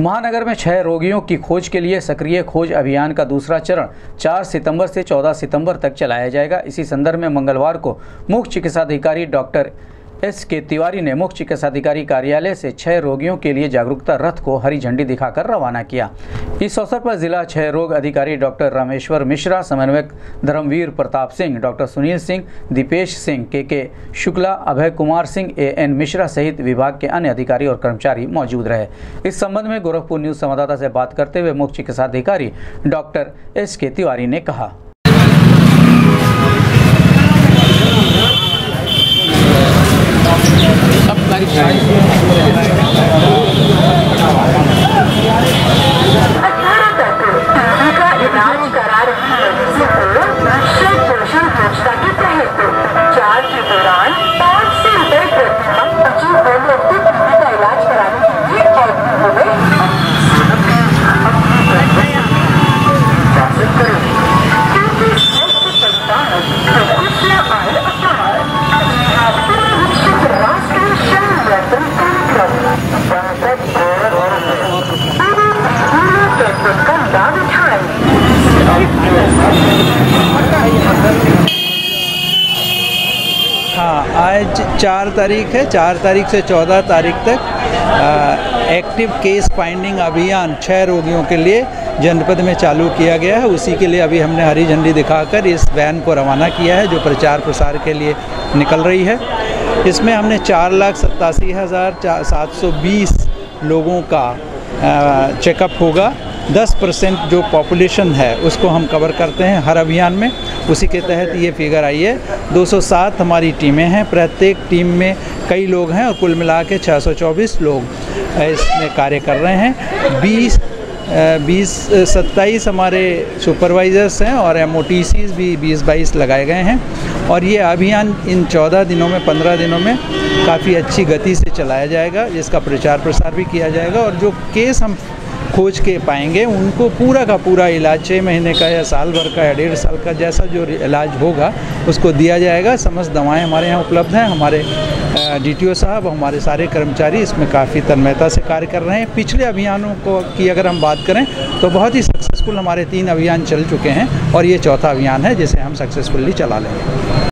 महानगर में छह रोगियों की खोज के लिए सक्रिय खोज अभियान का दूसरा चरण 4 सितंबर से 14 सितंबर तक चलाया जाएगा। इसी संदर्भ में मंगलवार को मुख्य चिकित्साधिकारी डॉक्टर एस के तिवारी ने मुख्य चिकित्साधिकारी कार्यालय से छह रोगियों के लिए जागरूकता रथ को हरी झंडी दिखाकर रवाना किया। इस अवसर पर जिला क्षय रोग अधिकारी डॉक्टर रामेश्वर मिश्रा, समन्वयक Dharmveer Pratap Singh, doctor Sunil Singh, Dipesh Singh K K Shukla, Abhay Kumar Singh, A N Mishra सहित विभाग के अन्य अधिकारी और कर्मचारी मौजूद रहे। इस संबंध में गोरखपुर न्यूज़ संवाददाता से बात करते हुए मुख्य चिकित्साधिकारी डॉक्टर एस के तिवारी ने कहा। हाँ आज चार तारीख है, चार तारीख से चौदह तारीख तक एक्टिव केस फाइंडिंग अभियान छः रोगियों के लिए जनपद में चालू किया गया है। उसी के लिए अभी हमने हरी झंडी दिखाकर इस वैन को रवाना किया है, जो प्रचार प्रसार के लिए निकल रही है। इसमें हमने चार लाख सत्तासी हज़ार सात सौ बीस लोगों का चेकअप होगा। 10 परसेंट जो पॉपुलेशन है, उसको हम कवर करते हैं हर अभियान में। उसी के तहत ये फिगर आई है। 207 हमारी टीमें हैं। प्रत्येक टीम में कई लोग हैं और कुल मिला के 624 लोग इसमें कार्य कर रहे हैं। 20 बीस सत्ताईस हमारे सुपरवाइज़र्स हैं और एम भी बीस बाईस लगाए गए हैं। और ये अभियान इन चौदह दिनों में, पंद्रह दिनों में काफ़ी अच्छी गति से चलाया जाएगा, जिसका प्रचार प्रसार भी किया जाएगा। और जो केस हम खोज के पाएँगे। उनको पूरा का पूरा इलाज छः महीने का या साल भर का या डेढ़ साल का जैसा जो इलाज होगा, उसको दिया जाएगा। समस्त दवाएँ हमारे यहाँ उपलब्ध हैं। हमारे डीटीओ साहब, हमारे सारे कर्मचारी इसमें काफ़ी तन्मयता से कार्य कर रहे हैं। पिछले अभियानों को की अगर हम बात करें तो बहुत ही सक्सेसफुल हमारे तीन अभियान चल चुके हैं और ये चौथा अभियान है जिसे हम सक्सेसफुली चला लेंगे।